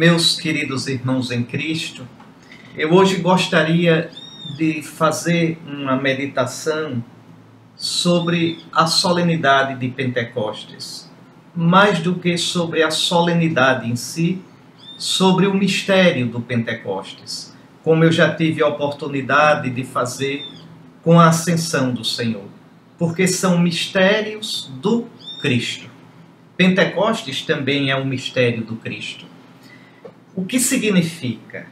meus queridos irmãos em Cristo, eu hoje gostaria de fazer uma meditação sobre a solenidade de Pentecostes, mais do que sobre a solenidade em si, sobre o mistério do Pentecostes, como eu já tive a oportunidade de fazer com a ascensão do Senhor, porque são mistérios do Cristo. Pentecostes também é um mistério do Cristo. O que significa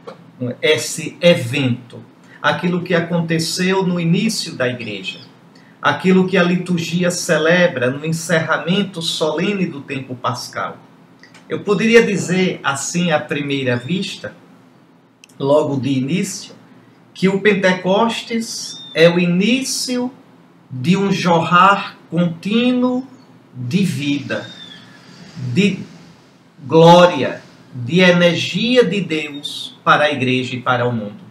esse evento? Aquilo que aconteceu no início da igreja, aquilo que a liturgia celebra no encerramento solene do tempo pascal. Eu poderia dizer assim à primeira vista, logo de início, que o Pentecostes é o início de um jorrar contínuo de vida de glória, de energia de Deus para a igreja e para o mundo.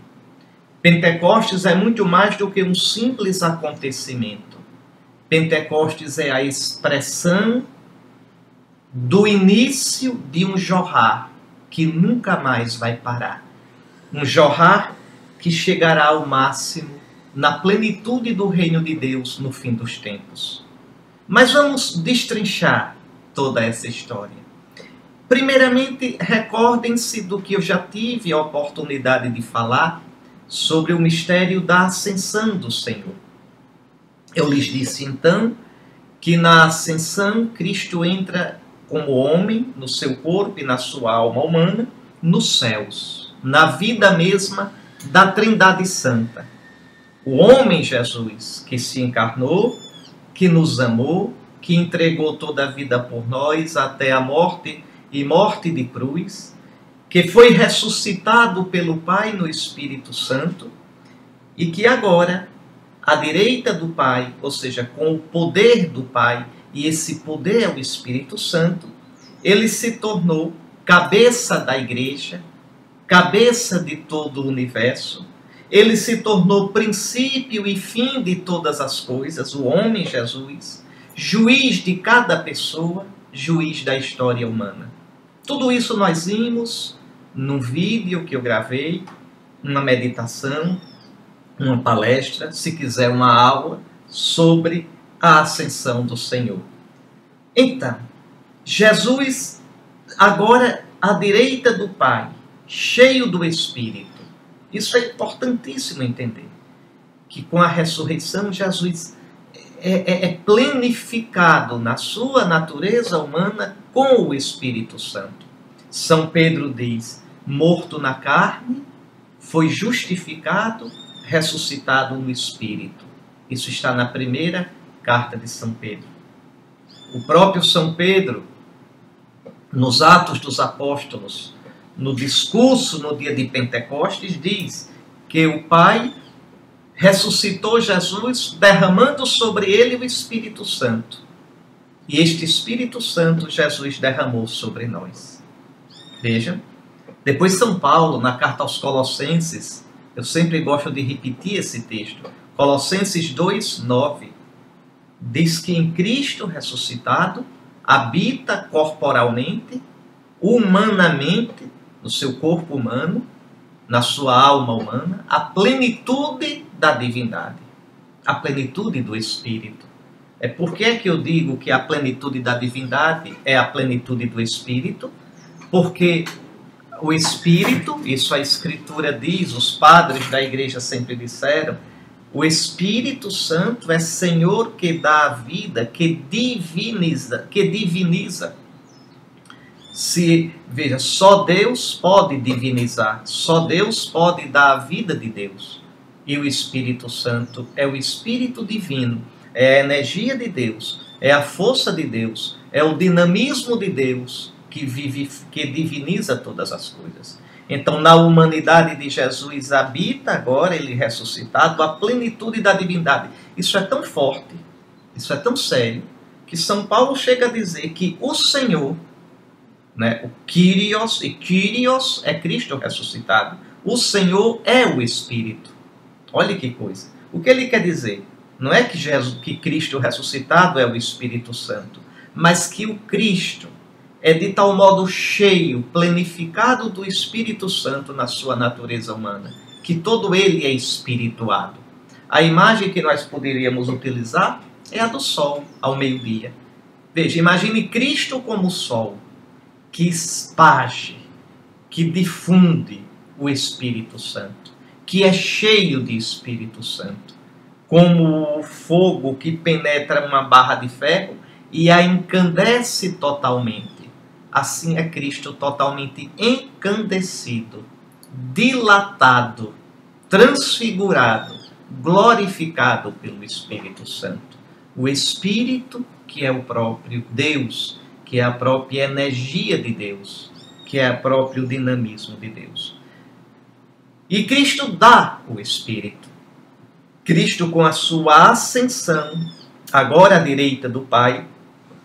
Pentecostes é muito mais do que um simples acontecimento. Pentecostes é a expressão do início de um jorrar que nunca mais vai parar. Um jorrar que chegará ao máximo na plenitude do reino de Deus no fim dos tempos. Mas vamos destrinchar toda essa história. Primeiramente, recordem-se do que eu já tive a oportunidade de falar sobre o mistério da ascensão do Senhor. Eu lhes disse então que na ascensão Cristo entra como homem no seu corpo e na sua alma humana nos céus, na vida mesma da Trindade Santa. O homem Jesus que se encarnou, que nos amou, que entregou toda a vida por nós até a morte e morte de cruz, que foi ressuscitado pelo Pai no Espírito Santo e que agora, à direita do Pai, ou seja, com o poder do Pai, e esse poder é o Espírito Santo, ele se tornou cabeça da igreja, cabeça de todo o universo. Ele se tornou princípio e fim de todas as coisas, o homem Jesus juiz de cada pessoa, juiz da história humana. Tudo isso nós vimos num vídeo que eu gravei, uma meditação, uma palestra, se quiser uma aula sobre a ascensão do Senhor. Então, Jesus agora à direita do Pai, cheio do Espírito. Isso é importantíssimo entender. Que com a ressurreição Jesus é, é, é plenificado na sua natureza humana com o Espírito Santo. São Pedro diz: morto na carne, foi justificado, ressuscitado no Espírito. Isso está na primeira carta de São Pedro. O próprio São Pedro, nos Atos dos Apóstolos, no discurso no dia de Pentecostes, diz que o Pai ressuscitou Jesus, derramando sobre ele o Espírito Santo. E este Espírito Santo Jesus derramou sobre nós. Veja. Depois São Paulo, na carta aos Colossenses, eu sempre gosto de repetir esse texto. Colossenses 2, 9. Diz que em Cristo ressuscitado habita corporalmente, humanamente, no seu corpo humano, na sua alma humana, a plenitude da divindade, a plenitude do Espírito. É por que, que eu digo que a plenitude da divindade é a plenitude do Espírito? Porque o Espírito, isso a Escritura diz, os padres da igreja sempre disseram, o Espírito Santo é Senhor que dá a vida, que diviniza, que diviniza. Se, veja, só Deus pode divinizar, só Deus pode dar a vida de Deus e o Espírito Santo é o Espírito Divino, é a energia de Deus, é a força de Deus, é o dinamismo de Deus que vive, que diviniza todas as coisas. Então, na humanidade de Jesus habita agora, ele ressuscitado, a plenitude da divindade. Isso é tão forte, isso é tão sério, que São Paulo chega a dizer que o Senhor, né, o Kyrios, e Kyrios é Cristo ressuscitado, o Senhor é o Espírito. Olha que coisa. O que ele quer dizer? Não é que, Jesus, que Cristo ressuscitado é o Espírito Santo, mas que o Cristo, é de tal modo cheio, plenificado do Espírito Santo na sua natureza humana, que todo ele é espirituado. A imagem que nós poderíamos utilizar é a do sol ao meio-dia. Veja, imagine Cristo como o sol, que esparge, que difunde o Espírito Santo, que é cheio de Espírito Santo, como o fogo que penetra uma barra de ferro e a encandece totalmente. Assim é Cristo totalmente encandecido, dilatado, transfigurado, glorificado pelo Espírito Santo. O Espírito, que é o próprio Deus, que é a própria energia de Deus, que é o próprio dinamismo de Deus. E Cristo dá o Espírito. Cristo, com a sua ascensão, agora à direita do Pai,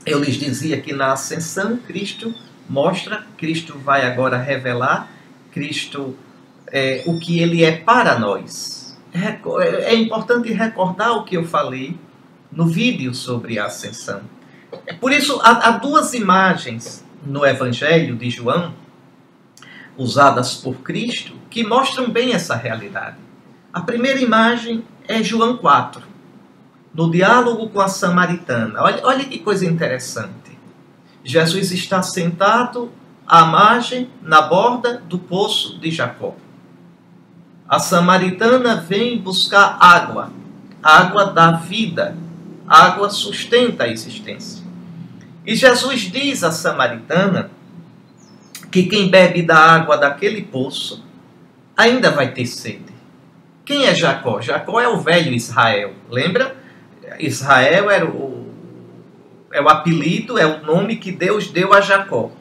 eu lhes dizia que na ascensão Cristo mostra, Cristo vai agora revelar, Cristo é, o que ele é para nós. É, é importante recordar o que eu falei no vídeo sobre a ascensão. Por isso, há, há duas imagens no Evangelho de João, usadas por Cristo, que mostram bem essa realidade. A primeira imagem é João 4, no diálogo com a samaritana. Olha, olha que coisa interessante. Jesus está sentado à margem, na borda do poço de Jacó. A samaritana vem buscar água, água da vida, água sustenta a existência. E Jesus diz à samaritana que quem bebe da água daquele poço ainda vai ter sede. Quem é Jacó? Jacó é o velho Israel. Lembra? Israel era o, é o apelido, é o nome que Deus deu a Jacó.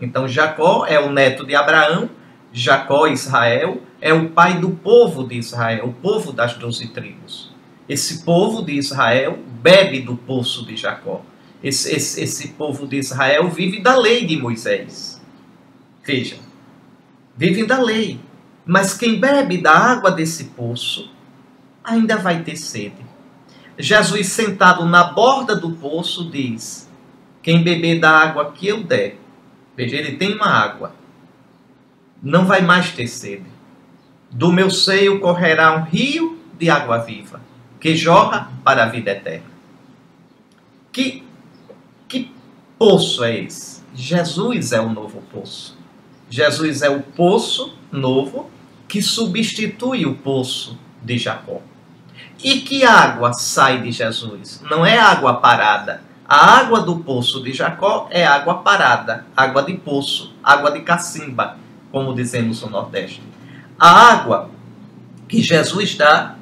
Então Jacó é o neto de Abraão, Jacó, Israel, é o pai do povo de Israel, o povo das doze tribos. Esse povo de Israel bebe do poço de Jacó. Esse, esse, esse povo de Israel vive da lei de Moisés. Veja, vivem da lei. Mas quem bebe da água desse poço ainda vai ter sede. Jesus, sentado na borda do poço, diz: Quem beber da água que eu der, veja, ele tem uma água, não vai mais ter sede. Do meu seio correrá um rio de água viva, que jorra para a vida eterna. Que, que poço é esse? Jesus é o novo poço. Jesus é o poço novo que substitui o poço de Jacó. E que água sai de Jesus? Não é água parada. A água do poço de Jacó é água parada, água de poço, água de cacimba, como dizemos no Nordeste. A água que Jesus dá,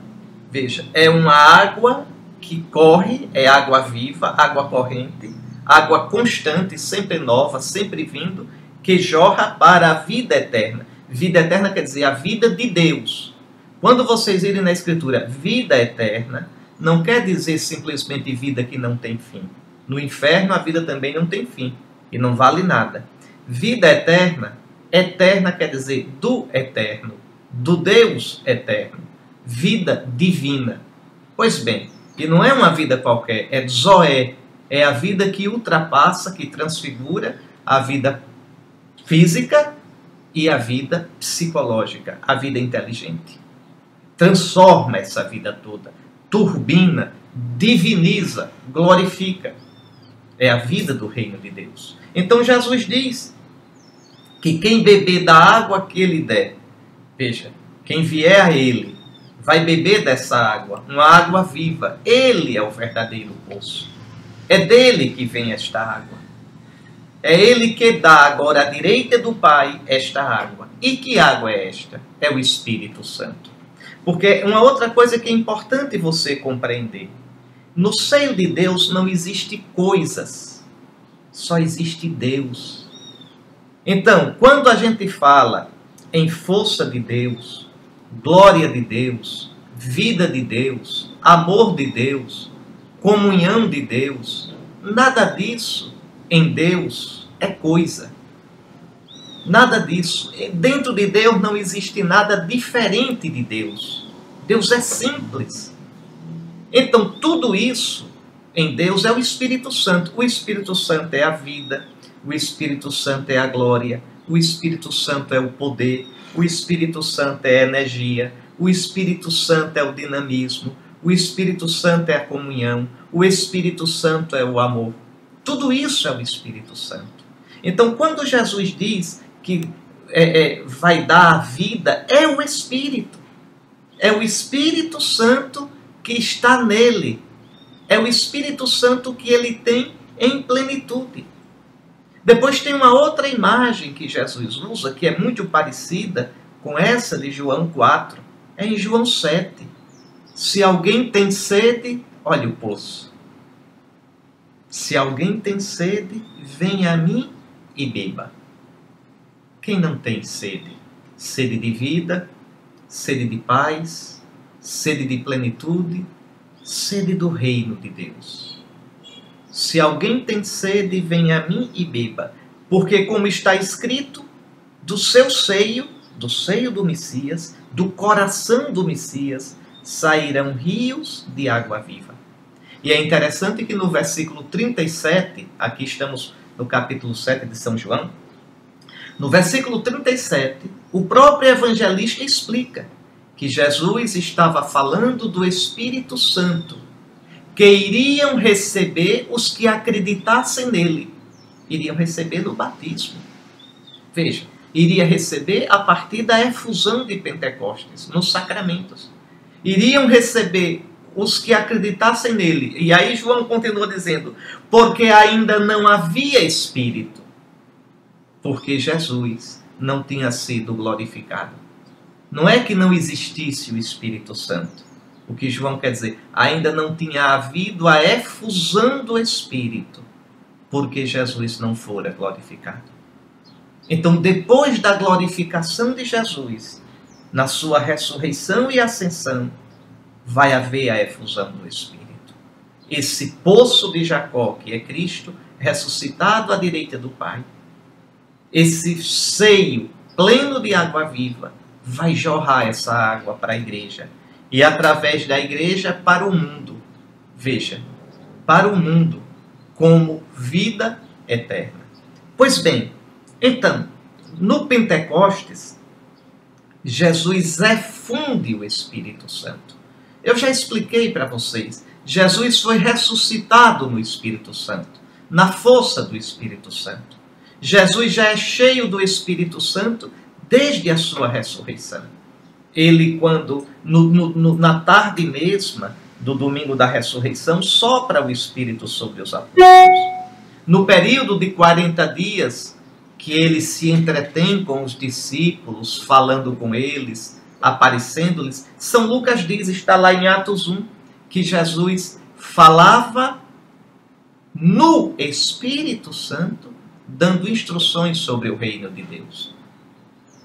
veja, é uma água que corre, é água viva, água corrente, água constante, sempre nova, sempre vindo, que jorra para a vida eterna. Vida eterna quer dizer a vida de Deus. Quando vocês irem na Escritura, vida eterna, não quer dizer simplesmente vida que não tem fim. No inferno, a vida também não tem fim e não vale nada. Vida eterna, eterna quer dizer do eterno, do Deus eterno, vida divina. Pois bem, e não é uma vida qualquer, é Zoé, é a vida que ultrapassa, que transfigura a vida física e a vida psicológica, a vida inteligente. Transforma essa vida toda, turbina, diviniza, glorifica. É a vida do reino de Deus. Então Jesus diz que quem beber da água que ele der, veja, quem vier a ele, vai beber dessa água, uma água viva. Ele é o verdadeiro poço. É dele que vem esta água. É ele que dá agora à direita do Pai esta água. E que água é esta? É o Espírito Santo. Porque uma outra coisa que é importante você compreender: no seio de Deus não existe coisas, só existe Deus. Então, quando a gente fala em força de Deus, glória de Deus, vida de Deus, amor de Deus, comunhão de Deus, nada disso em Deus é coisa. Nada disso. Dentro de Deus não existe nada diferente de Deus. Deus é simples. Então, tudo isso em Deus é o Espírito Santo. O Espírito Santo é a vida. o Espírito Santo é a glória, o Espírito Santo é o poder, o Espírito Santo é a energia, o Espírito Santo é o dinamismo, o Espírito Santo é a comunhão, o Espírito Santo é o amor. Tudo isso é o Espírito Santo. Então, quando Jesus diz que é, é, vai dar a vida, é o Espírito. É o Espírito Santo que está nele. É o Espírito Santo que ele tem em plenitude. Depois tem uma outra imagem que Jesus usa, que é muito parecida com essa de João 4. É em João 7. Se alguém tem sede, olha o poço. Se alguém tem sede, venha a mim e beba. Quem não tem sede? Sede de vida, sede de paz, sede de plenitude, sede do reino de Deus. Se alguém tem sede, venha a mim e beba, porque, como está escrito, do seu seio, do seio do Messias, do coração do Messias, sairão rios de água viva. E é interessante que no versículo 37, aqui estamos no capítulo 7 de São João, no versículo 37, o próprio evangelista explica que Jesus estava falando do Espírito Santo que iriam receber os que acreditassem nele. Iriam receber no batismo. Veja, iria receber a partir da efusão de Pentecostes, nos sacramentos. Iriam receber os que acreditassem nele. E aí João continua dizendo: porque ainda não havia Espírito, porque Jesus não tinha sido glorificado. Não é que não existisse o Espírito Santo, o que João quer dizer? Ainda não tinha havido a efusão do Espírito, porque Jesus não fora glorificado. Então, depois da glorificação de Jesus, na sua ressurreição e ascensão, vai haver a efusão do Espírito. Esse poço de Jacó, que é Cristo, ressuscitado à direita do Pai, esse seio pleno de água viva, vai jorrar essa água para a igreja e através da igreja para o mundo. Veja, para o mundo como vida eterna. Pois bem, então, no Pentecostes, Jesus efunde o Espírito Santo. Eu já expliquei para vocês. Jesus foi ressuscitado no Espírito Santo, na força do Espírito Santo. Jesus já é cheio do Espírito Santo desde a sua ressurreição ele, quando no, no, na tarde mesma do domingo da ressurreição, sopra o Espírito sobre os apóstolos. No período de 40 dias, que ele se entretém com os discípulos, falando com eles, aparecendo-lhes, São Lucas diz, está lá em Atos 1, que Jesus falava no Espírito Santo, dando instruções sobre o reino de Deus.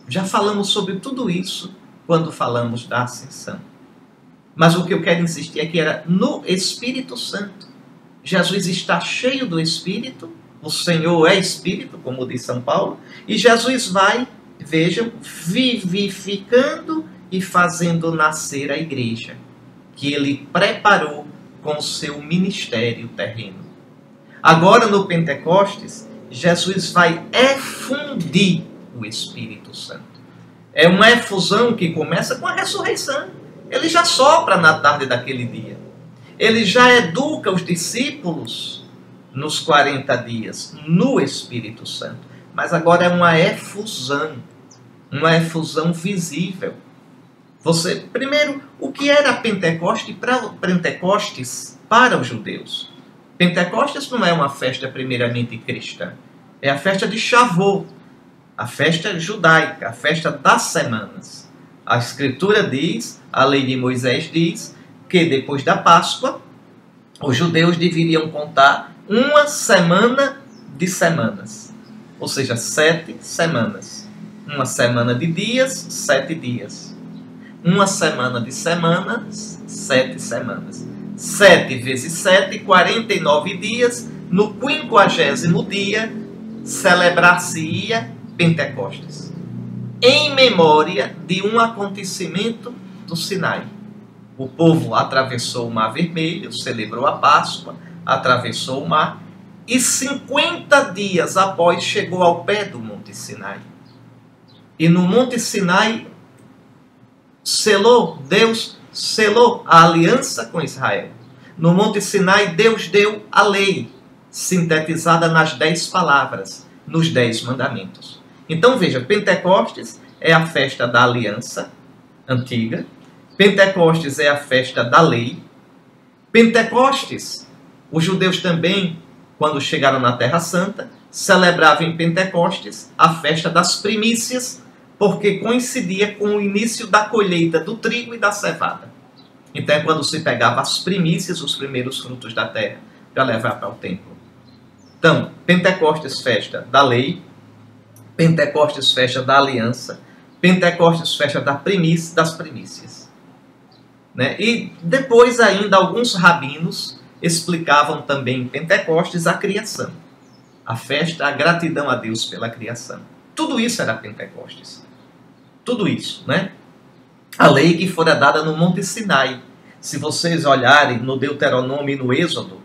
Já falamos sobre tudo isso quando falamos da ascensão. Mas o que eu quero insistir é que era no Espírito Santo. Jesus está cheio do Espírito, o Senhor é Espírito, como diz São Paulo, e Jesus vai, vejam, vivificando e fazendo nascer a igreja, que ele preparou com seu ministério terreno. Agora no Pentecostes, Jesus vai efundir o Espírito Santo. É uma efusão que começa com a ressurreição. Ele já sopra na tarde daquele dia. Ele já educa os discípulos nos 40 dias no Espírito Santo. Mas agora é uma efusão, uma efusão visível. Você, primeiro, o que era Pentecoste para Pentecostes para os judeus? Pentecostes não é uma festa primeiramente cristã, é a festa de Shavuot, a festa judaica, a festa das semanas. A Escritura diz, a lei de Moisés diz, que depois da Páscoa, os judeus deveriam contar uma semana de semanas, ou seja, sete semanas. Uma semana de dias, sete dias. Uma semana de semanas, sete semanas. Sete vezes sete, quarenta e nove dias. No quinquagésimo dia, celebrar-se-ia Pentecostes, em memória de um acontecimento do Sinai. O povo atravessou o Mar Vermelho, celebrou a Páscoa, atravessou o mar, e 50 dias após chegou ao pé do Monte Sinai. E no Monte Sinai selou, Deus selou a aliança com Israel. No Monte Sinai, Deus deu a lei, sintetizada nas dez palavras, nos dez mandamentos. Então veja, Pentecostes é a festa da aliança antiga, Pentecostes é a festa da lei, Pentecostes, os judeus também, quando chegaram na Terra Santa, celebravam em Pentecostes a festa das primícias, porque coincidia com o início da colheita do trigo e da cevada. Então é quando se pegava as primícias, os primeiros frutos da terra, para levar para o templo. Então, Pentecostes, festa da lei, Pentecostes, festa da aliança, Pentecostes, festa da primícia, das primícias. Né? E depois ainda alguns rabinos explicavam também em Pentecostes a criação. A festa, a gratidão a Deus pela criação. Tudo isso era Pentecostes. Tudo isso, né? A lei que fora dada no Monte Sinai. Se vocês olharem no Deuteronômio e no Êxodo,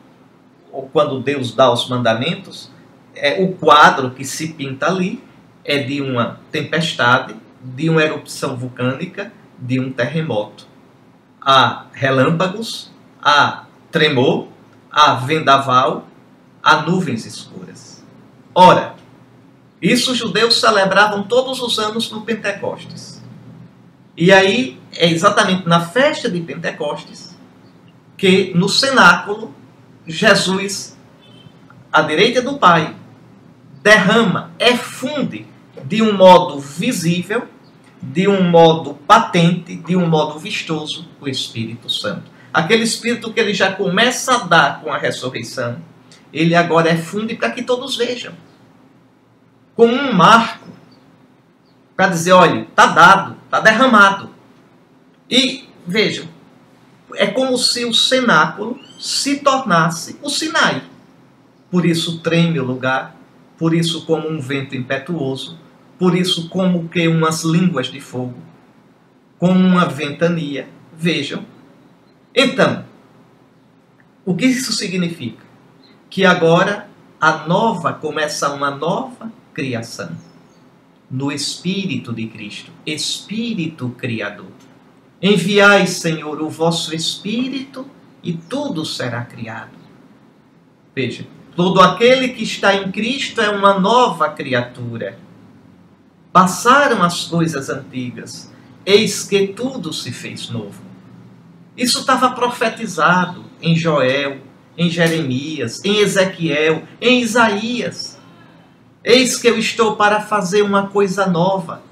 ou quando Deus dá os mandamentos, é o quadro que se pinta ali é de uma tempestade, de uma erupção vulcânica, de um terremoto. Há relâmpagos, há tremor, há vendaval, há nuvens escuras. Ora, isso os judeus celebravam todos os anos no Pentecostes. E aí é exatamente na festa de Pentecostes que no cenáculo Jesus, à direita do Pai, derrama, efunde de um modo visível, de um modo patente, de um modo vistoso o Espírito Santo. Aquele Espírito que ele já começa a dar com a ressurreição, ele agora efunde para que todos vejam como um marco para dizer, olha, está dado, está derramado. E vejam, é como se o cenáculo se tornasse o Sinai. Por isso treme o lugar, por isso como um vento impetuoso, por isso como que umas línguas de fogo, como uma ventania. Vejam. Então, o que isso significa? Que agora a nova começa uma nova criação. No Espírito de Cristo, Espírito Criador. Enviai, Senhor, o vosso Espírito e tudo será criado. Veja, todo aquele que está em Cristo é uma nova criatura. Passaram as coisas antigas, eis que tudo se fez novo. Isso estava profetizado em Joel, em Jeremias, em Ezequiel, em Isaías. Eis que eu estou para fazer uma coisa nova.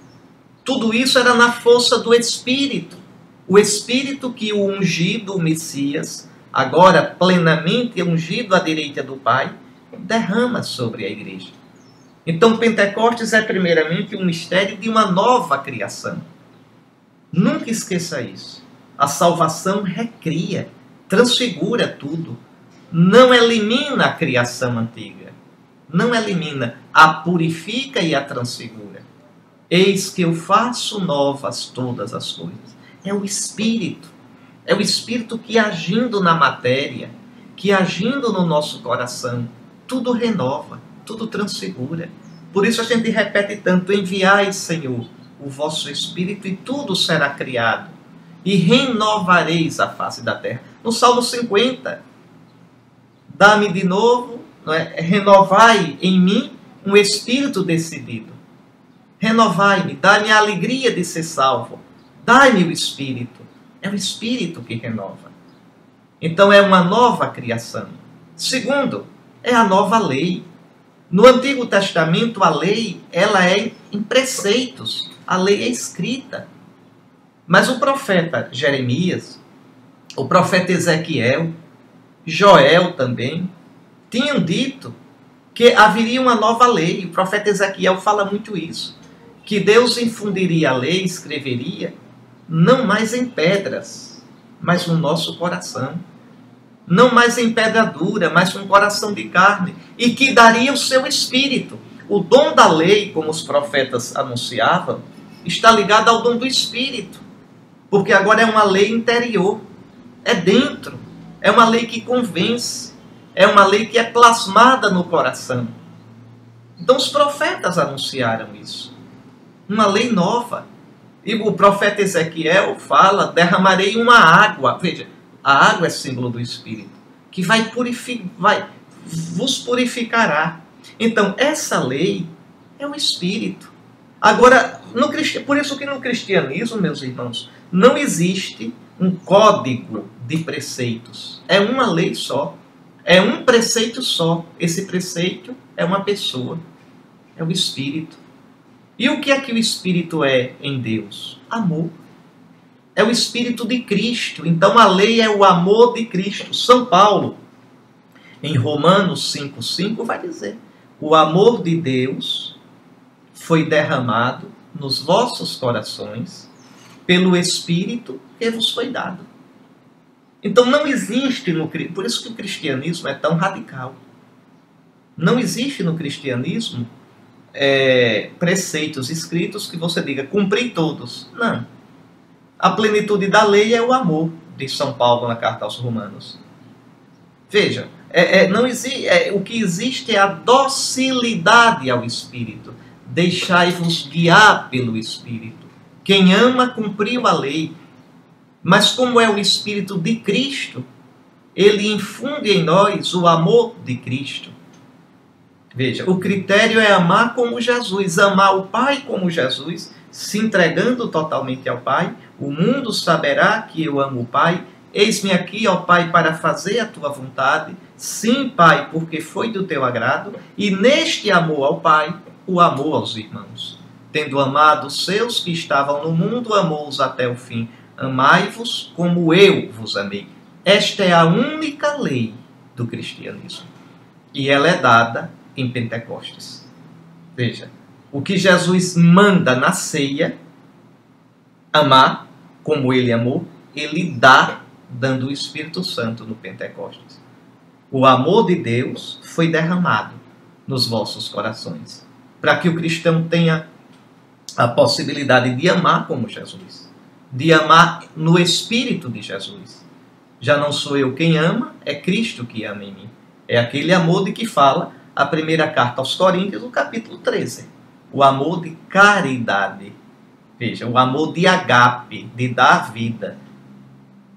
Tudo isso era na força do Espírito. O Espírito que o ungido, o Messias, agora plenamente ungido à direita do Pai, derrama sobre a igreja. Então, Pentecostes é primeiramente um mistério de uma nova criação. Nunca esqueça isso. A salvação recria, transfigura tudo. Não elimina a criação antiga não elimina, a purifica e a transfigura. Eis que eu faço novas todas as coisas. É o Espírito. É o Espírito que agindo na matéria, que agindo no nosso coração, tudo renova, tudo transfigura. Por isso a gente repete tanto: enviai, Senhor, o vosso Espírito e tudo será criado, e renovareis a face da terra. No Salmo 50, dá-me de novo não é? renovai em mim um espírito decidido. Renovai-me, dai-me a alegria de ser salvo. Dai-me o espírito. É o espírito que renova. Então é uma nova criação. Segundo, é a nova lei. No Antigo Testamento, a lei, ela é em preceitos. A lei é escrita. Mas o profeta Jeremias, o profeta Ezequiel, Joel também, tinham dito que haveria uma nova lei. O profeta Ezequiel fala muito isso. Que Deus infundiria a lei, escreveria, não mais em pedras, mas no nosso coração. Não mais em pedra dura, mas com coração de carne. E que daria o seu espírito. O dom da lei, como os profetas anunciavam, está ligado ao dom do espírito. Porque agora é uma lei interior. É dentro. É uma lei que convence é uma lei que é plasmada no coração. Então os profetas anunciaram isso. Uma lei nova. E o profeta Ezequiel fala: derramarei uma água. Veja, a água é símbolo do Espírito, que vai, purificar, vai vos purificará. Então, essa lei é o Espírito. Agora, no, por isso que no cristianismo, meus irmãos, não existe um código de preceitos. É uma lei só. É um preceito só. Esse preceito é uma pessoa. É o Espírito. E o que é que o Espírito é em Deus? Amor. É o Espírito de Cristo. Então a lei é o amor de Cristo. São Paulo, em Romanos 5,5, vai dizer: o amor de Deus foi derramado nos vossos corações pelo Espírito que vos foi dado. Então não existe no por isso que o cristianismo é tão radical. Não existe no cristianismo é, preceitos escritos que você diga cumpri todos. Não. A plenitude da lei é o amor, diz São Paulo na carta aos Romanos. Veja, é, é, não existe, é, o que existe é a docilidade ao Espírito. Deixai-vos guiar pelo Espírito. Quem ama cumpriu a lei, mas como é o Espírito de Cristo, ele infunde em nós o amor de Cristo. Veja, o critério é amar como Jesus, amar o Pai como Jesus, se entregando totalmente ao Pai. O mundo saberá que eu amo o Pai. Eis-me aqui, ó Pai, para fazer a tua vontade. Sim, Pai, porque foi do teu agrado. E neste amor ao Pai, o amor aos irmãos. Tendo amado os seus que estavam no mundo, amou-os até o fim. Amai-vos como eu vos amei. Esta é a única lei do cristianismo. E ela é dada em Pentecostes. Veja, o que Jesus manda na ceia, amar como ele amou, ele dá dando o Espírito Santo no Pentecostes. O amor de Deus foi derramado nos vossos corações, para que o cristão tenha a possibilidade de amar como Jesus, de amar no Espírito de Jesus. Já não sou eu quem ama, é Cristo que ama em mim. É aquele amor de que fala a primeira carta aos Coríntios, o capítulo 13. O amor de caridade. Veja, o amor de agape, de dar vida.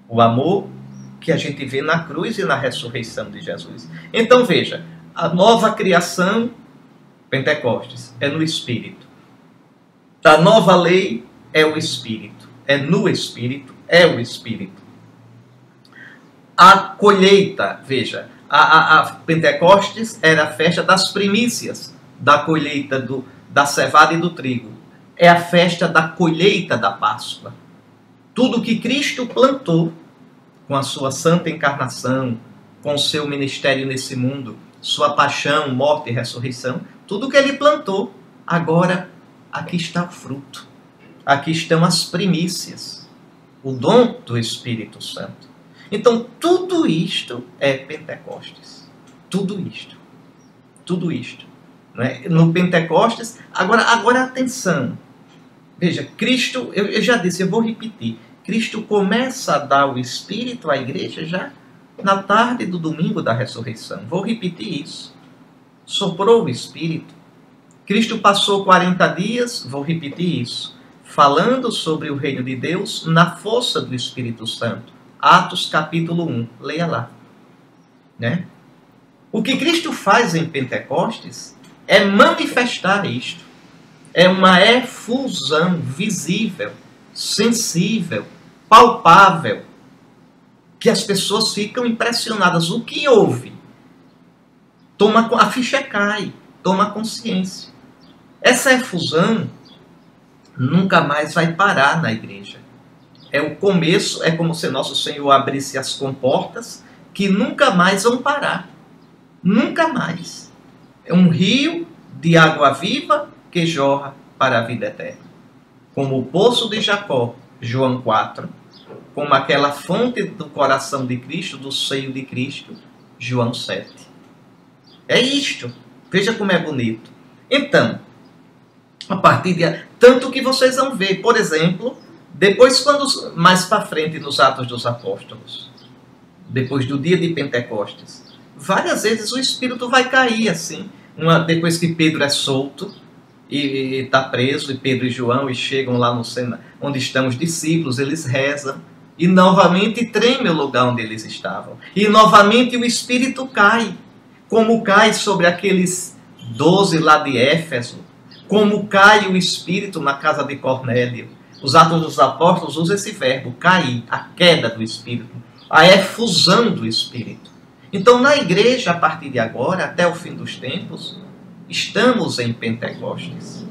O amor que a gente vê na cruz e na ressurreição de Jesus. Então veja, a nova criação, Pentecostes, é no Espírito. A nova lei é o Espírito. É no Espírito, é o Espírito. A colheita, veja, a, a, a Pentecostes era a festa das primícias da colheita do, da cevada e do trigo. É a festa da colheita da Páscoa. Tudo que Cristo plantou com a sua santa encarnação, com o seu ministério nesse mundo, sua paixão, morte e ressurreição, tudo que ele plantou, agora aqui está o fruto. Aqui estão as primícias, o dom do Espírito Santo. Então, tudo isto é Pentecostes. Tudo isto. Tudo isto. Né? No Pentecostes, agora, agora atenção. Veja, Cristo, eu, eu já disse, eu vou repetir. Cristo começa a dar o Espírito à igreja já na tarde do domingo da ressurreição. Vou repetir isso. Soprou o Espírito. Cristo passou 40 dias, vou repetir isso, falando sobre o reino de Deus na força do Espírito Santo Atos capítulo 1. Leia lá. Né? O que Cristo faz em Pentecostes é manifestar isto. É uma efusão visível, sensível, palpável, que as pessoas ficam impressionadas. O que houve? Toma, a ficha cai, toma consciência. Essa efusão nunca mais vai parar na igreja é o começo, é como se nosso Senhor abrisse as comportas que nunca mais vão parar. Nunca mais. É um rio de água viva que jorra para a vida eterna. Como o poço de Jacó, João 4, como aquela fonte do coração de Cristo, do seio de Cristo, João 7. É isto. Veja como é bonito. Então, a partir de. Tanto que vocês vão ver, por exemplo, depois, quando mais para frente nos Atos dos Apóstolos, depois do dia de Pentecostes, várias vezes o espírito vai cair assim. Uma, depois que Pedro é solto e está preso, e Pedro e João e chegam lá no onde estão os discípulos, eles rezam e novamente treme o lugar onde eles estavam. E novamente o espírito cai, como cai sobre aqueles doze lá de Éfeso, como cai o espírito na casa de Cornélio. Os Atos dos Apóstolos usam esse verbo, cair, a queda do espírito, a efusão do espírito. Então, na igreja, a partir de agora, até o fim dos tempos, estamos em Pentecostes.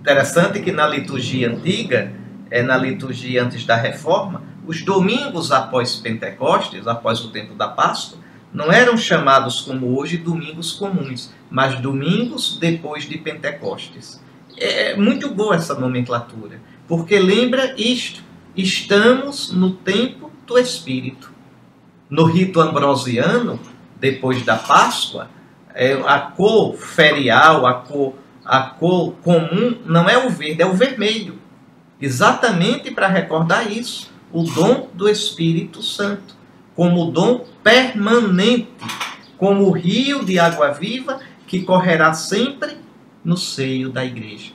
Interessante que na liturgia antiga, é, na liturgia antes da reforma, os domingos após Pentecostes, após o tempo da Páscoa, não eram chamados como hoje domingos comuns, mas domingos depois de Pentecostes. É muito boa essa nomenclatura, porque lembra isto: estamos no tempo do Espírito. No rito ambrosiano, depois da Páscoa, é, a cor ferial, a cor, a cor comum, não é o verde, é o vermelho. Exatamente para recordar isso, o dom do Espírito Santo, como dom permanente, como o rio de água viva que correrá sempre no seio da igreja.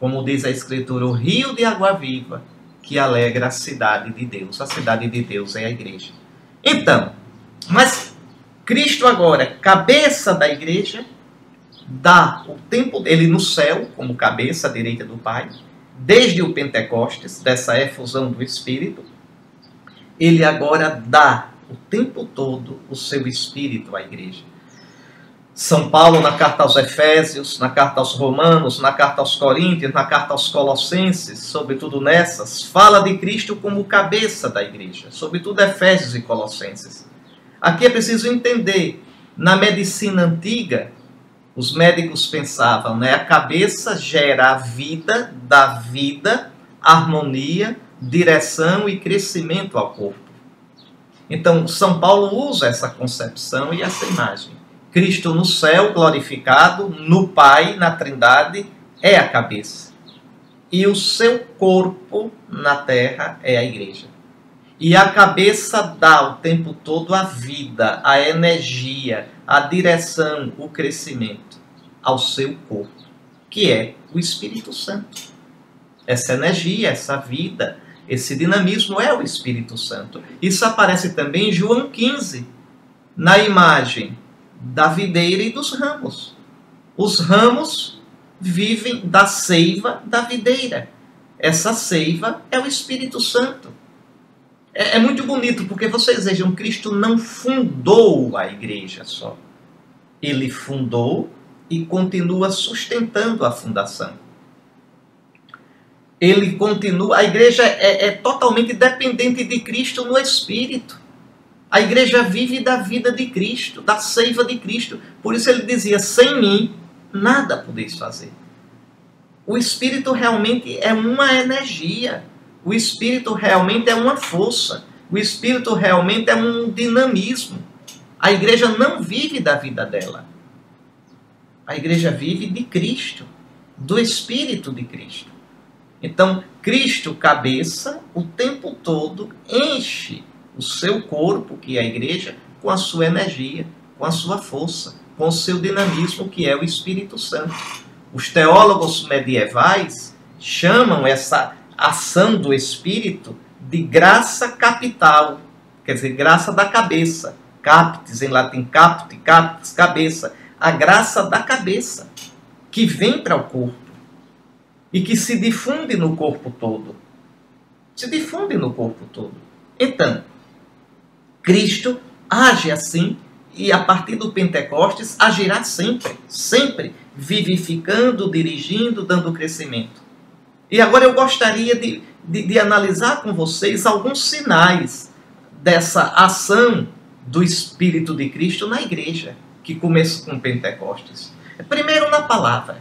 Como diz a Escritura, o rio de água viva que alegra a cidade de Deus. A cidade de Deus é a igreja. Então, mas Cristo agora, cabeça da igreja, dá o tempo dele no céu, como cabeça direita do Pai, desde o Pentecostes, dessa efusão do Espírito, ele agora dá o tempo todo o seu Espírito à igreja. São Paulo, na carta aos Efésios, na carta aos Romanos, na carta aos Coríntios, na carta aos Colossenses, sobretudo nessas, fala de Cristo como cabeça da igreja, sobretudo Efésios e Colossenses. Aqui é preciso entender, na medicina antiga, os médicos pensavam, né? A cabeça gera a vida, dá vida, harmonia, direção e crescimento ao corpo. Então, São Paulo usa essa concepção e essa imagem. Cristo no céu, glorificado, no Pai, na Trindade, é a cabeça. E o seu corpo na terra é a igreja. E a cabeça dá o tempo todo a vida, a energia, a direção, o crescimento ao seu corpo, que é o Espírito Santo. Essa energia, essa vida, esse dinamismo é o Espírito Santo. Isso aparece também em João 15, na imagem da videira e dos ramos. Os ramos vivem da seiva da videira. Essa seiva é o Espírito Santo. É, é muito bonito, porque vocês vejam, Cristo não fundou a igreja só. Ele fundou e continua sustentando a fundação. Ele continua, a igreja é, é totalmente dependente de Cristo no Espírito. A igreja vive da vida de Cristo, da seiva de Cristo. Por isso ele dizia: sem mim, nada podeis fazer. O Espírito realmente é uma energia. O Espírito realmente é uma força. O Espírito realmente é um dinamismo. A igreja não vive da vida dela. A igreja vive de Cristo, do Espírito de Cristo. Então, Cristo, cabeça, o tempo todo enche o seu corpo, que é a igreja, com a sua energia, com a sua força, com o seu dinamismo, que é o Espírito Santo. Os teólogos medievais chamam essa ação do Espírito de graça capital, quer dizer, graça da cabeça. Captis, em latim, capti, captis, cabeça. A graça da cabeça, que vem para o corpo e que se difunde no corpo todo. Se difunde no corpo todo. Então, Cristo age assim e a partir do Pentecostes agirá sempre, sempre vivificando, dirigindo, dando crescimento. E agora eu gostaria de, de, de analisar com vocês alguns sinais dessa ação do Espírito de Cristo na igreja, que começa com Pentecostes. Primeiro na palavra.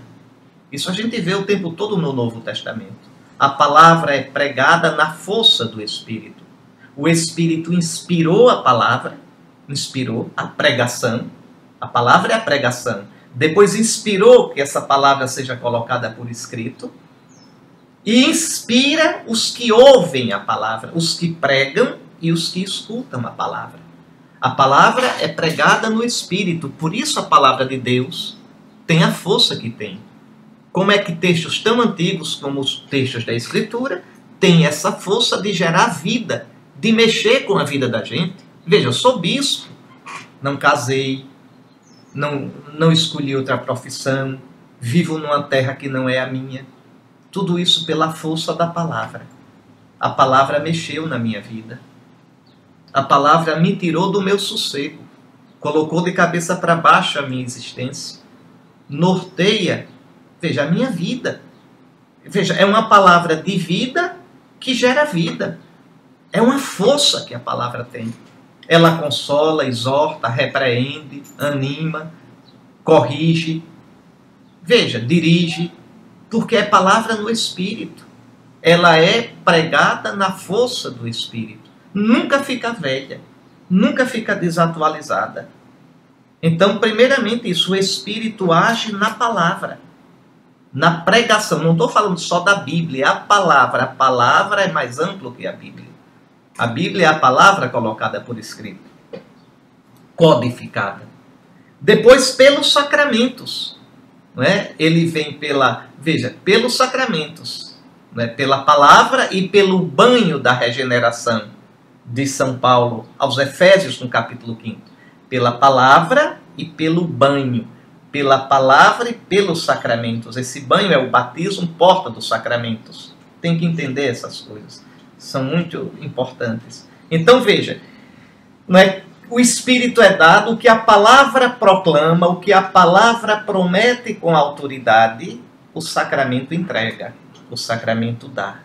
Isso a gente vê o tempo todo no Novo Testamento. A palavra é pregada na força do Espírito. O Espírito inspirou a palavra, inspirou a pregação. A palavra é a pregação. Depois inspirou que essa palavra seja colocada por escrito e inspira os que ouvem a palavra, os que pregam e os que escutam a palavra. A palavra é pregada no Espírito, por isso a palavra de Deus tem a força que tem. Como é que textos tão antigos como os textos da Escritura têm essa força de gerar vida, de mexer com a vida da gente? Veja, eu sou bispo, não casei, não, não escolhi outra profissão, vivo numa terra que não é a minha. Tudo isso pela força da palavra. A palavra mexeu na minha vida. A palavra me tirou do meu sossego, colocou de cabeça para baixo a minha existência, norteia, veja, a minha vida. Veja, é uma palavra de vida que gera vida. É uma força que a palavra tem. Ela consola, exorta, repreende, anima, corrige, veja, dirige, porque é palavra no Espírito. Ela é pregada na força do Espírito. Nunca fica velha, nunca fica desatualizada. Então, primeiramente, isso, o Espírito age na palavra, na pregação. Não estou falando só da Bíblia, a palavra. A palavra é mais amplo que a Bíblia. A Bíblia é a palavra colocada por escrito, codificada. Depois, pelos sacramentos. Não é? Ele vem pela, veja, pelos sacramentos, não é? pela palavra e pelo banho da regeneração de São Paulo aos Efésios, no capítulo 5. Pela palavra e pelo banho. Pela palavra e pelos sacramentos. Esse banho é o batismo, porta dos sacramentos. Tem que entender essas coisas são muito importantes. Então veja, não é, o Espírito é dado, o que a palavra proclama, o que a palavra promete com autoridade, o sacramento entrega, o sacramento dá.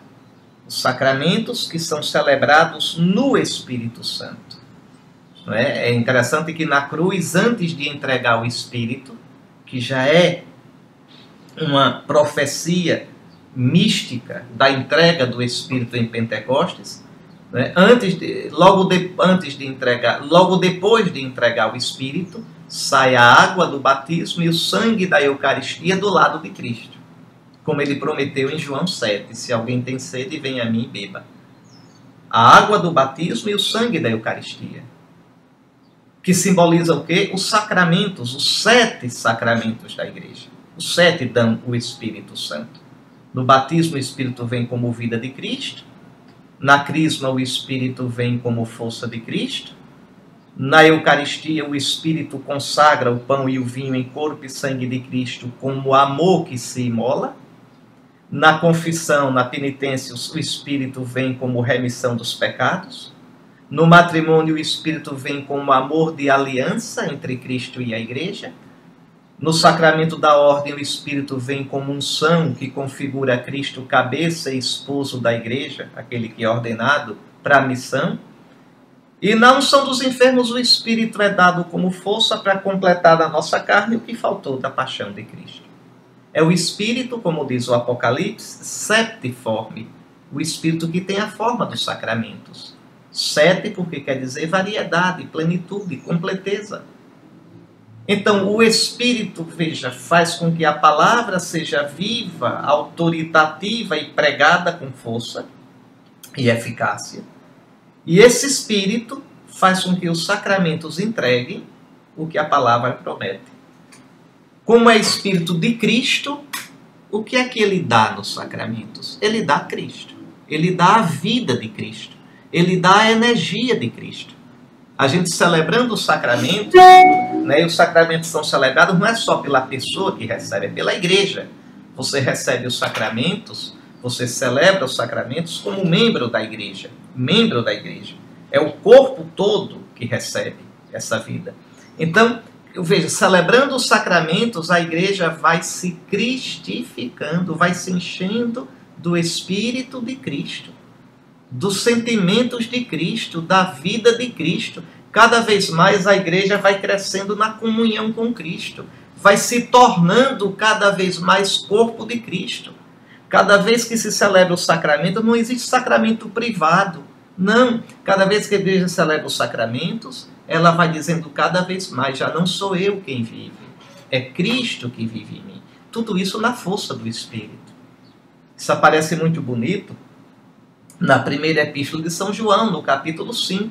Os sacramentos que são celebrados no Espírito Santo. É? é interessante que na cruz, antes de entregar o Espírito, que já é uma profecia mística da entrega do Espírito em Pentecostes, né? antes de, logo de, antes de entregar, logo depois de entregar o Espírito, sai a água do batismo e o sangue da Eucaristia do lado de Cristo, como ele prometeu em João 7: se alguém tem sede, venha a mim e beba. A água do batismo e o sangue da Eucaristia, que simboliza o quê? Os sacramentos, os sete sacramentos da igreja. Os sete dão o Espírito Santo. No batismo, o Espírito vem como vida de Cristo. Na Crisma, o Espírito vem como força de Cristo. Na Eucaristia, o Espírito consagra o pão e o vinho em corpo e sangue de Cristo como amor que se imola. Na confissão, na penitência, o Espírito vem como remissão dos pecados. No matrimônio, o Espírito vem como amor de aliança entre Cristo e a Igreja. No sacramento da ordem, o Espírito vem como unção que configura Cristo cabeça e esposo da igreja, aquele que é ordenado para a missão. E na unção dos enfermos, o Espírito é dado como força para completar na nossa carne o que faltou da paixão de Cristo. É o Espírito, como diz o Apocalipse, septiforme, o Espírito que tem a forma dos sacramentos. Sete, porque quer dizer variedade, plenitude, completeza. Então, o Espírito, veja, faz com que a palavra seja viva, autoritativa e pregada com força e eficácia. E esse Espírito faz com que os sacramentos entreguem o que a palavra promete. Como é Espírito de Cristo, o que é que ele dá nos sacramentos? Ele dá Cristo. Ele dá a vida de Cristo. Ele dá a energia de Cristo a gente celebrando os sacramentos, né, e os sacramentos são celebrados não é só pela pessoa que recebe, é pela igreja. Você recebe os sacramentos, você celebra os sacramentos como membro da igreja, membro da igreja. É o corpo todo que recebe essa vida. Então, eu vejo, celebrando os sacramentos, a igreja vai se cristificando, vai se enchendo do Espírito de Cristo dos sentimentos de Cristo, da vida de Cristo. Cada vez mais a igreja vai crescendo na comunhão com Cristo, vai se tornando cada vez mais corpo de Cristo. Cada vez que se celebra o sacramento, não existe sacramento privado. Não, cada vez que a igreja celebra os sacramentos, ela vai dizendo cada vez mais: já não sou eu quem vive, é Cristo que vive em mim. Tudo isso na força do Espírito. Isso aparece muito bonito na primeira epístola de São João, no capítulo 5,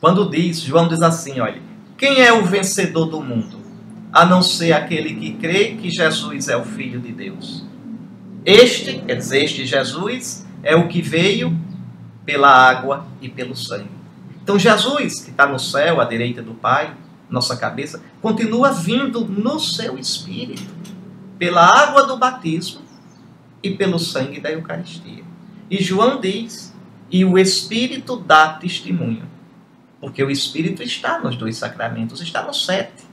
Quando diz, João diz assim, olha, quem é o vencedor do mundo? A não ser aquele que crê que Jesus é o Filho de Deus. Este, quer dizer, este Jesus, é o que veio pela água e pelo sangue. Então Jesus, que está no céu, à direita do Pai, nossa cabeça, continua vindo no seu espírito, pela água do batismo e pelo sangue da Eucaristia. E João diz, e o Espírito dá testemunho. Porque o Espírito está nos dois sacramentos, está nos sete.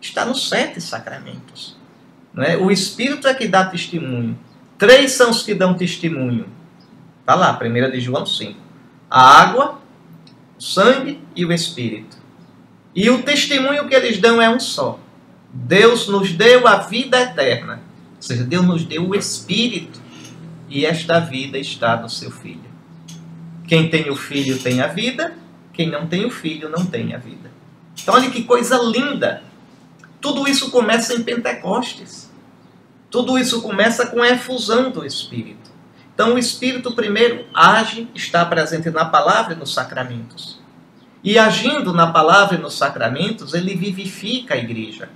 Está nos sete sacramentos. Não é? O Espírito é que dá testemunho. Três são os que dão testemunho. Está lá, 1 de João 5. A água, o sangue e o Espírito. E o testemunho que eles dão é um só. Deus nos deu a vida eterna. Ou seja, Deus nos deu o Espírito. E esta vida está no seu Filho. Quem tem o Filho tem a vida, quem não tem o Filho não tem a vida. Então, olha que coisa linda. Tudo isso começa em Pentecostes. Tudo isso começa com a efusão do Espírito. Então, o Espírito primeiro age, está presente na palavra e nos sacramentos. E agindo na palavra e nos sacramentos, ele vivifica a igreja.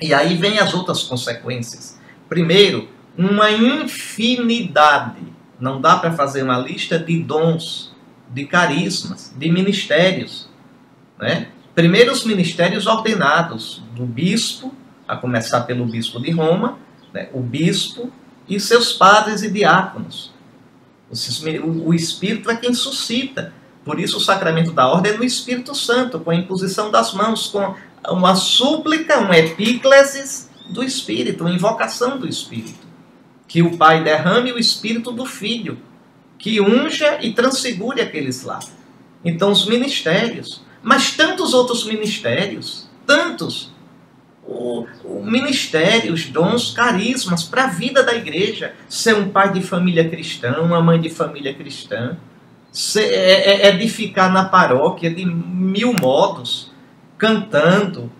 E aí vem as outras consequências. Primeiro, uma infinidade, não dá para fazer uma lista de dons, de carismas, de ministérios. Né? Primeiro, os ministérios ordenados do bispo, a começar pelo bispo de Roma, né? o bispo e seus padres e diáconos. O Espírito é quem suscita por isso, o sacramento da ordem é no Espírito Santo, com a imposição das mãos, com uma súplica, um epíclesis do Espírito, uma invocação do Espírito. Que o Pai derrame o Espírito do Filho, que unja e transfigure aqueles lá. Então, os ministérios, mas tantos outros ministérios, tantos. O, o ministério, os dons, carismas para a vida da igreja. Ser um pai de família cristã, uma mãe de família cristã é, é, é edificar na paróquia de mil modos, cantando,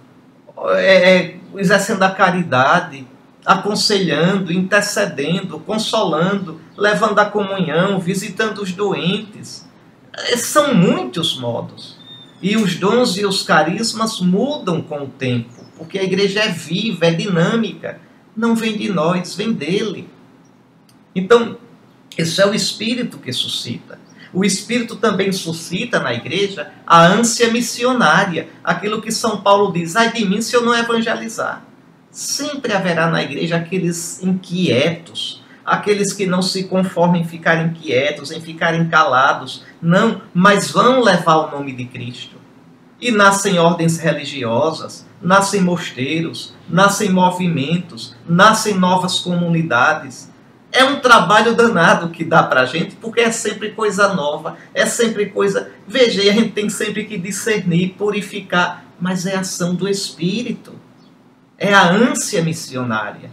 é, é, exercendo a caridade, aconselhando, intercedendo, consolando, levando a comunhão, visitando os doentes. São muitos modos. E os dons e os carismas mudam com o tempo, porque a igreja é viva, é dinâmica. Não vem de nós, vem dele. Então, esse é o Espírito que suscita. O Espírito também suscita na igreja a ânsia missionária, aquilo que São Paulo diz: ai de mim se eu não evangelizar. Sempre haverá na igreja aqueles inquietos, aqueles que não se conformam em ficar inquietos, em ficarem calados, não, mas vão levar o nome de Cristo. E nascem ordens religiosas, nascem mosteiros, nascem movimentos, nascem novas comunidades é um trabalho danado que dá para a gente, porque é sempre coisa nova, é sempre coisa. Veja, a gente tem sempre que discernir, purificar, mas é ação do Espírito. É a ânsia missionária.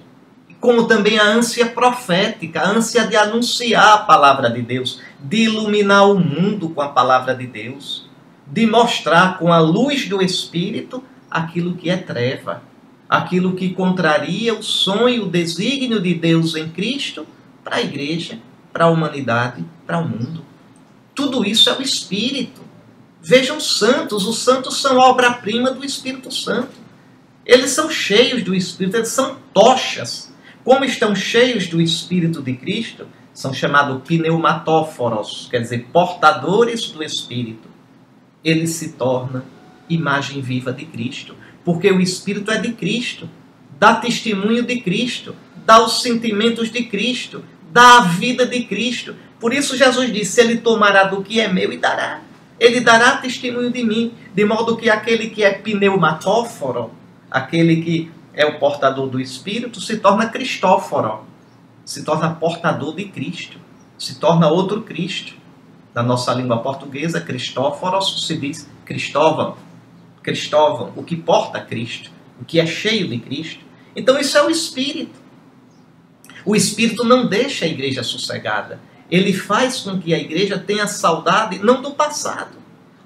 Como também a ânsia profética, a ânsia de anunciar a palavra de Deus, de iluminar o mundo com a palavra de Deus, de mostrar com a luz do Espírito aquilo que é treva aquilo que contraria o sonho, o desígnio de Deus em Cristo para a igreja, para a humanidade, para o mundo. Tudo isso é o Espírito. Vejam os santos, os santos são obra-prima do Espírito Santo. Eles são cheios do Espírito, eles são tochas. Como estão cheios do Espírito de Cristo, são chamados pneumatóforos, quer dizer, portadores do Espírito. Ele se torna imagem viva de Cristo porque o Espírito é de Cristo, dá testemunho de Cristo, dá os sentimentos de Cristo, dá a vida de Cristo. Por isso Jesus disse: Ele tomará do que é meu e dará. Ele dará testemunho de mim, de modo que aquele que é pneumatóforo, aquele que é o portador do Espírito, se torna Cristóforo, se torna portador de Cristo, se torna outro Cristo. Na nossa língua portuguesa, Cristóforos se diz Cristóvão, Cristóvão, o que porta Cristo, o que é cheio de Cristo. Então isso é o Espírito. O Espírito não deixa a igreja sossegada. Ele faz com que a igreja tenha saudade não do passado.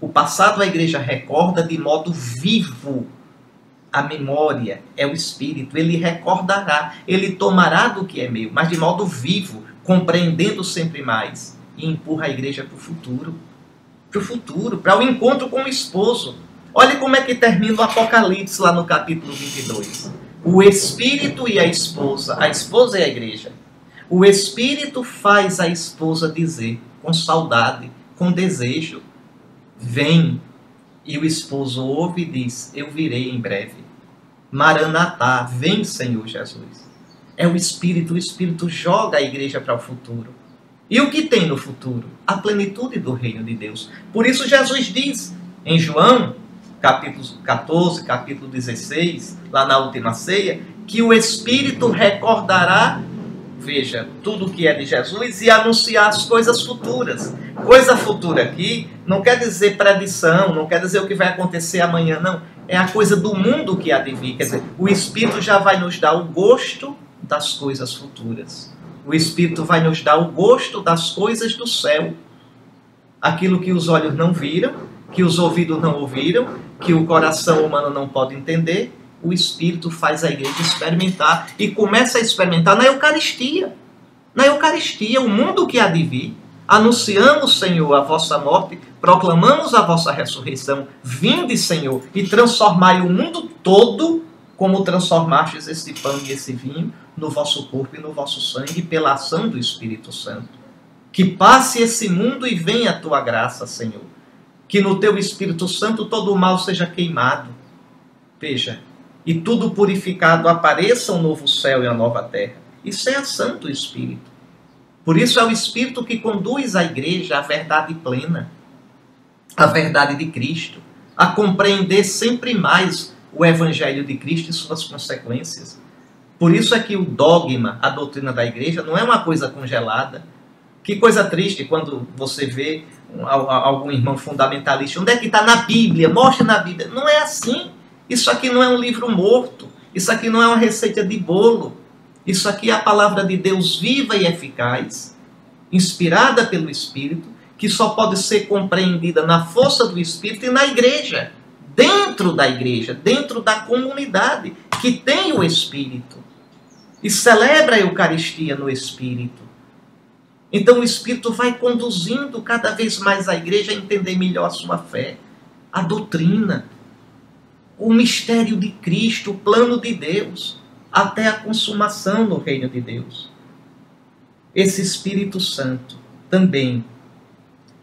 O passado a igreja recorda de modo vivo. A memória é o Espírito. Ele recordará, ele tomará do que é meu, mas de modo vivo, compreendendo sempre mais e empurra a igreja para o futuro. para o futuro, para o encontro com o esposo. Olha como é que termina o Apocalipse lá no capítulo 22. O Espírito e a esposa, a esposa e a igreja. O Espírito faz a esposa dizer, com saudade, com desejo: Vem. E o esposo ouve e diz: Eu virei em breve. Maranatá, vem Senhor Jesus. É o Espírito, o Espírito joga a igreja para o futuro. E o que tem no futuro? A plenitude do reino de Deus. Por isso Jesus diz em João, capítulo 14, capítulo 16, lá na última ceia, que o Espírito recordará veja, tudo que é de Jesus e anunciar as coisas futuras. Coisa futura aqui não quer dizer predição, não quer dizer o que vai acontecer amanhã, não. É a coisa do mundo que há de vir. Quer dizer, o Espírito já vai nos dar o gosto das coisas futuras. O Espírito vai nos dar o gosto das coisas do céu. Aquilo que os olhos não viram, que os ouvidos não ouviram, que o coração humano não pode entender, o Espírito faz a igreja experimentar e começa a experimentar na Eucaristia. Na Eucaristia, o mundo que há de vir. Anunciamos, Senhor, a vossa morte, proclamamos a vossa ressurreição. Vinde, Senhor, e transformai o mundo todo como transformastes esse pão e esse vinho no vosso corpo e no vosso sangue pela ação do Espírito Santo. Que passe esse mundo e venha a tua graça, Senhor. Que no teu Espírito Santo todo o mal seja queimado. Veja, e tudo purificado apareça um novo céu e a nova terra. Isso é a Santo Espírito. Por isso é o Espírito que conduz a igreja à verdade plena, à verdade de Cristo, a compreender sempre mais o Evangelho de Cristo e suas consequências. Por isso é que o dogma, a doutrina da igreja, não é uma coisa congelada. Que coisa triste quando você vê algum irmão fundamentalista. Onde é que está na Bíblia? Mostre na Bíblia. Não é assim. Isso aqui não é um livro morto. Isso aqui não é uma receita de bolo. Isso aqui é a palavra de Deus viva e eficaz, inspirada pelo Espírito, que só pode ser compreendida na força do Espírito e na igreja, dentro da igreja, dentro da comunidade que tem o Espírito e celebra a Eucaristia no Espírito. Então o Espírito vai conduzindo cada vez mais a igreja a entender melhor a sua fé, a doutrina, o mistério de Cristo, o plano de Deus, até a consumação no reino de Deus. Esse Espírito Santo também,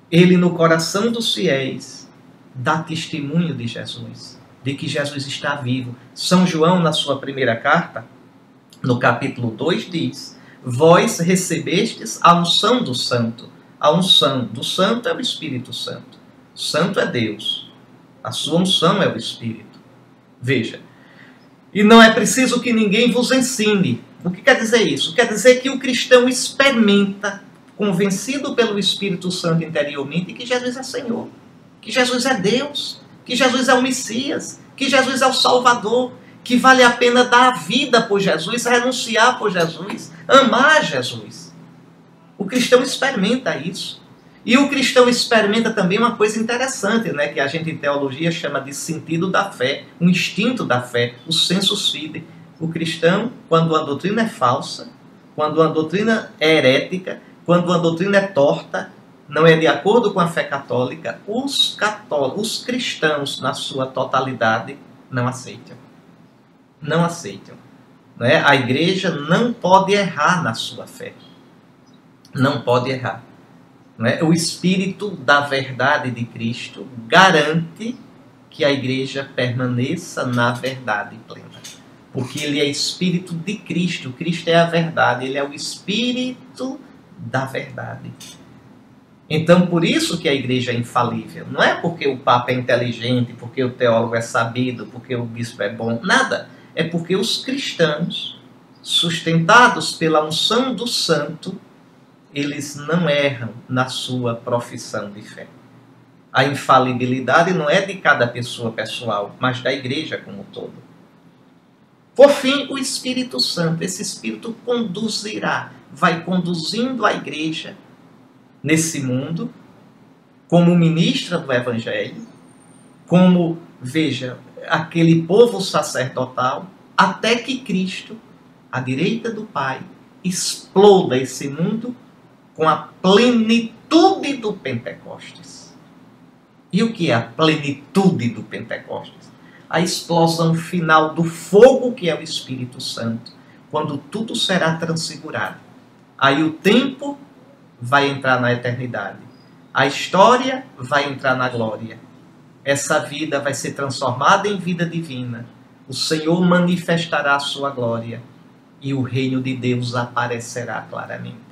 ele no coração dos fiéis, dá testemunho de Jesus, de que Jesus está vivo. São João, na sua primeira carta, no capítulo 2, diz: Vós recebestes a unção do Santo. A unção do Santo é o Espírito Santo. Santo é Deus. A sua unção é o Espírito. Veja. E não é preciso que ninguém vos ensine. O que quer dizer isso? Quer dizer que o cristão experimenta, convencido pelo Espírito Santo interiormente, que Jesus é Senhor, que Jesus é Deus, que Jesus é o Messias, que Jesus é o Salvador, que vale a pena dar a vida por Jesus, renunciar por Jesus, amar Jesus. O cristão experimenta isso. E o cristão experimenta também uma coisa interessante, né, que a gente em teologia chama de sentido da fé, um instinto da fé, o sensus fide. O cristão, quando a doutrina é falsa, quando a doutrina é herética, quando a doutrina é torta, não é de acordo com a fé católica, os católicos, os cristãos na sua totalidade não aceitam. Não aceitam. Né? A igreja não pode errar na sua fé. Não pode errar. Né? O Espírito da verdade de Cristo garante que a igreja permaneça na verdade plena. Porque ele é Espírito de Cristo. Cristo é a verdade, ele é o Espírito da verdade. Então, por isso que a igreja é infalível. Não é porque o Papa é inteligente, porque o teólogo é sabido, porque o bispo é bom. Nada. É porque os cristãos, sustentados pela unção do santo, eles não erram na sua profissão de fé. A infalibilidade não é de cada pessoa pessoal, mas da igreja como um todo. Por fim, o Espírito Santo, esse Espírito conduzirá, vai conduzindo a igreja nesse mundo como ministra do Evangelho, como, veja, aquele povo sacerdotal, até que Cristo, à direita do Pai, exploda esse mundo com a plenitude do Pentecostes. E o que é a plenitude do Pentecostes? A explosão final do fogo que é o Espírito Santo, quando tudo será transfigurado. Aí o tempo vai entrar na eternidade. A história vai entrar na glória. Essa vida vai ser transformada em vida divina. O Senhor manifestará a sua glória e o reino de Deus aparecerá claramente.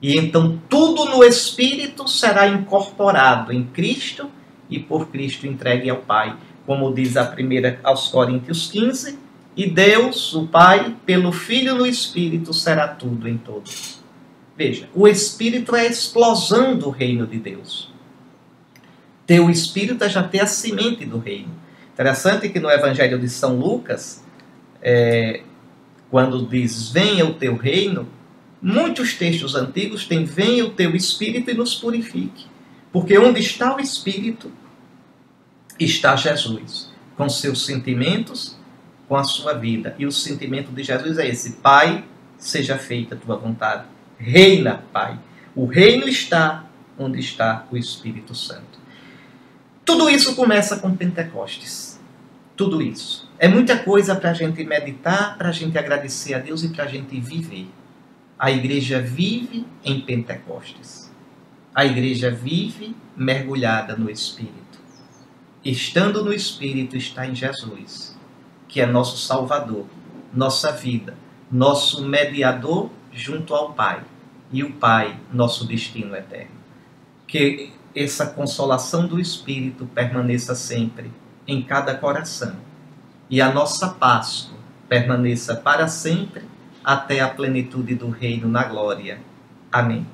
E então tudo no Espírito será incorporado em Cristo e por Cristo entregue ao Pai. Como diz a primeira aos Coríntios 15, e Deus, o Pai, pelo Filho no Espírito será tudo em todos. Veja, o Espírito é a explosão do reino de Deus. Ter o Espírito é já ter a semente do reino. Interessante que no Evangelho de São Lucas, é, quando diz venha o teu reino, Muitos textos antigos têm venha o teu espírito e nos purifique. Porque onde está o espírito, está Jesus, com seus sentimentos, com a sua vida. E o sentimento de Jesus é esse: Pai, seja feita a tua vontade. Reina, Pai. O reino está onde está o Espírito Santo. Tudo isso começa com Pentecostes. Tudo isso. É muita coisa para a gente meditar, para a gente agradecer a Deus e para a gente viver. A igreja vive em Pentecostes. A igreja vive mergulhada no Espírito. Estando no Espírito está em Jesus, que é nosso Salvador, nossa vida, nosso mediador junto ao Pai e o Pai, nosso destino eterno. Que essa consolação do Espírito permaneça sempre em cada coração e a nossa Páscoa permaneça para sempre até a plenitude do reino na glória. Amém.